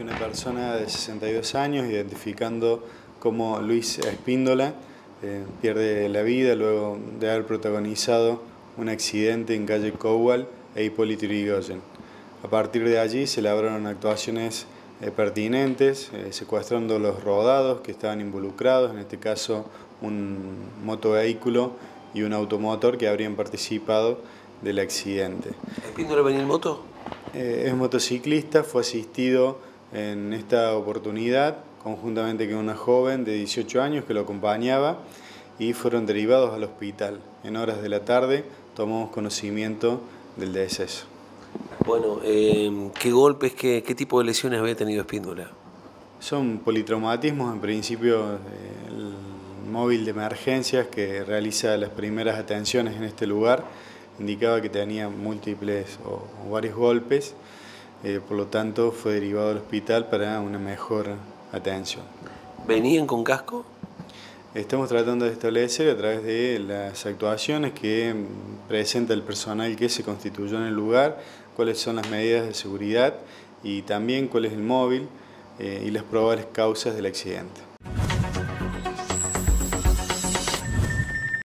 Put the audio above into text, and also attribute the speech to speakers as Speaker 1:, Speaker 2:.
Speaker 1: Una persona de 62 años, identificando como Luis Espíndola, eh, pierde la vida luego de haber protagonizado un accidente en calle Cowal e Hipólito Yrigoyen. A partir de allí se elaboraron actuaciones eh, pertinentes, eh, secuestrando los rodados que estaban involucrados, en este caso un motovehículo y un automotor que habrían participado del accidente.
Speaker 2: ¿Espíndola venía en moto?
Speaker 1: es motociclista, fue asistido en esta oportunidad conjuntamente con una joven de 18 años que lo acompañaba y fueron derivados al hospital. En horas de la tarde tomamos conocimiento del deceso.
Speaker 2: Bueno, em, ¿qué golpes, qué, qué, tipo de lesiones había tenido Espíndola?
Speaker 1: Son politraumatismos, en principio el móvil de emergencias que realiza las primeras atenciones en este lugar indicaba que tenía múltiples o varios golpes. Eh, por lo tanto fue derivado al hospital para una mejor atención.
Speaker 2: ¿Venían con casco?
Speaker 1: Estamos tratando de establecer a través de las actuaciones que presenta el personal que se constituyó en el lugar, cuáles son las medidas de seguridad y también cuál es el móvil eh, y las probables causas del accidente.